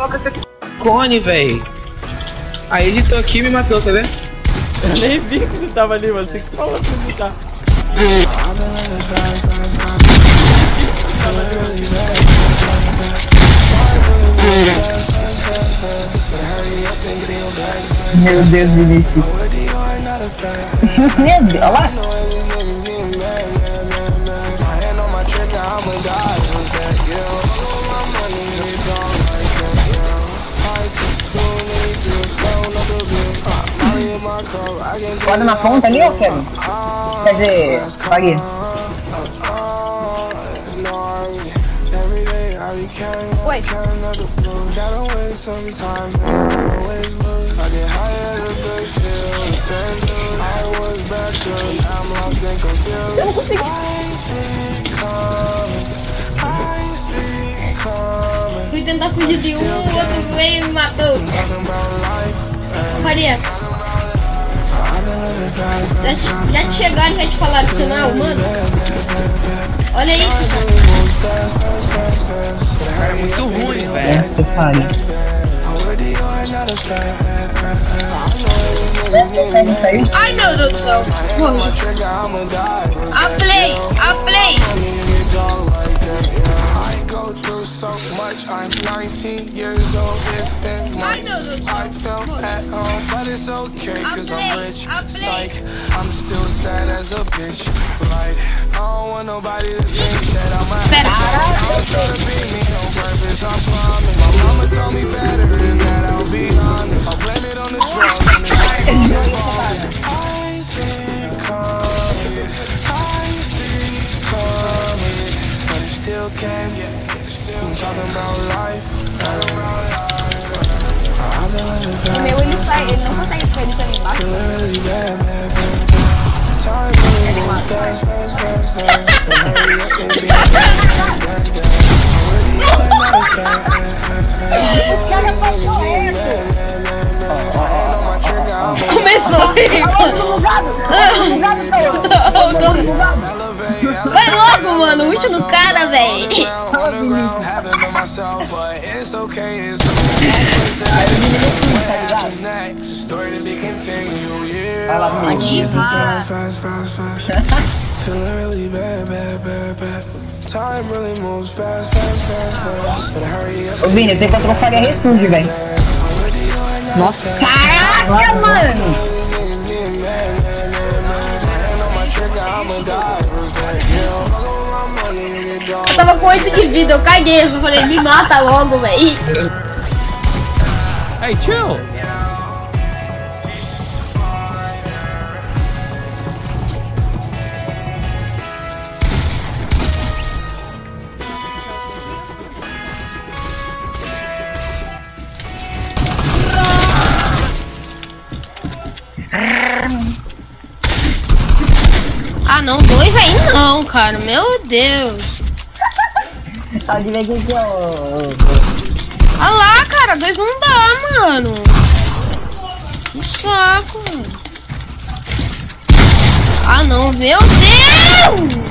coloca esse aqui. Cone, véi. Aí ele tô aqui e me matou, tá vendo? Eu nem vi que você tava ali, mano. Você que falou pra mim, tá? Meu Deus, Vinícius. Meu Deus, olha lá. Guarda na ponta ali, ô Kevin? Quer dizer, pague. Oi. Eu não. Fui tentar fugir de um, o outro veio e me matou. Faria. Já, já te chegaram já te falaram que você não é humano? Olha isso, Cara, é muito ruim, velho. É, pariu. Ai meu Deus do céu. A play, a play. I so much. I'm 19 years old. It's been months since I felt at home, but it's okay cause I'm rich. Psych, I'm still sad as a bitch. Right, I don't want nobody to think that I'm a Espera. Don't try to beat me on purpose. I promise. My mama told me better than that. I'll be honest. I'll blame it on the drugs. and the I see coming. I see it coming. But it still came. O meu ele sai, ele não consegue ficar ele pra embaixo. Another side. O cara passou Começou. Vai logo, mano. O último cara, véi. But it's okay, it's What's next? A story to be continued, yeah. Vai lá. Feeling really bad, bad, bad, bad. Time really moves fast, fast, fast, fast. But hurry up. Ô Vini, você encontrou Faria Ressurge, velho. Nossa. Caraca, mano! Niggas getting mad, Eu tava com 8 de vida, eu caguei. Eu falei, me mata logo, véi. Hey, chill. Ah, não, dois aí não, cara. Meu Deus. Tá ó. Ah lá, cara, dois não dá, mano. Que saco, mano. Ah, não, meu Deus!